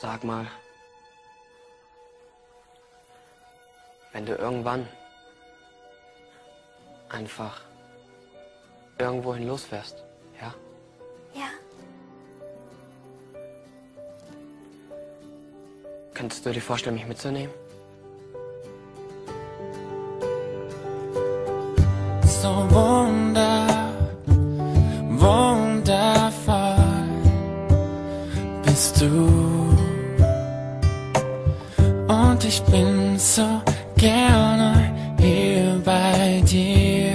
Sag mal, wenn du irgendwann einfach irgendwohin losfährst, ja? Ja. Könntest du dir vorstellen, mich mitzunehmen? So wunder, wundervoll bist du. Ich bin so gerne hier bei dir.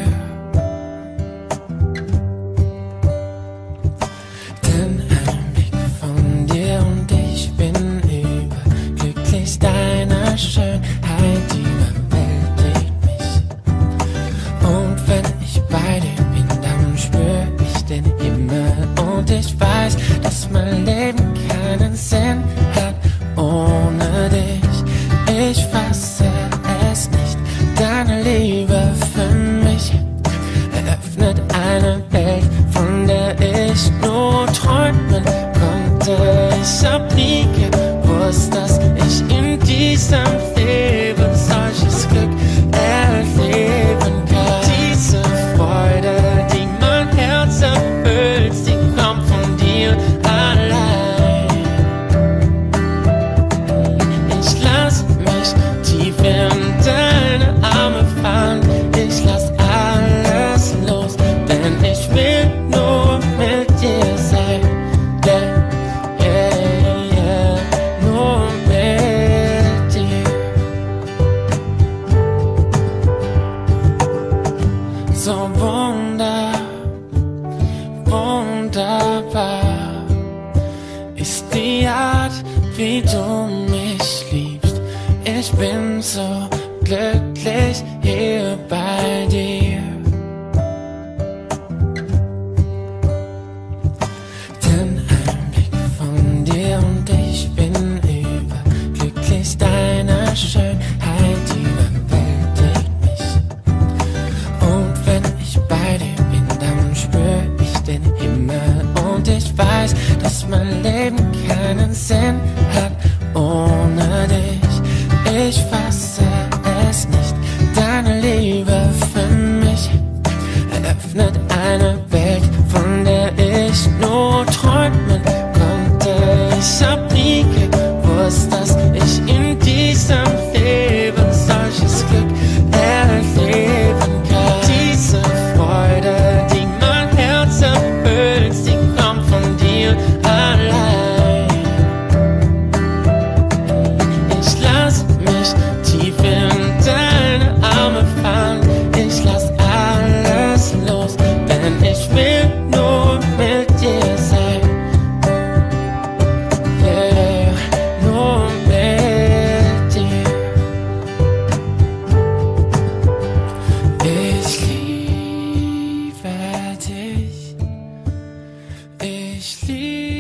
Denn ein Blick von dir und ich bin überglücklich deiner Schönheit, die überwältigt mich. Und wenn ich bei dir bin, dann spür ich den Himmel und ich weiß, dass mein Leben keinen Sinn hat dich. Ich wunder, wunderbar ist die Art, wie du mich liebst. Ich bin so glücklich hier ich weiß, dass mein Leben keinen Sinn hat ohne dich. Ich fasse es nicht. Deine Liebe für mich eröffnet eine dich.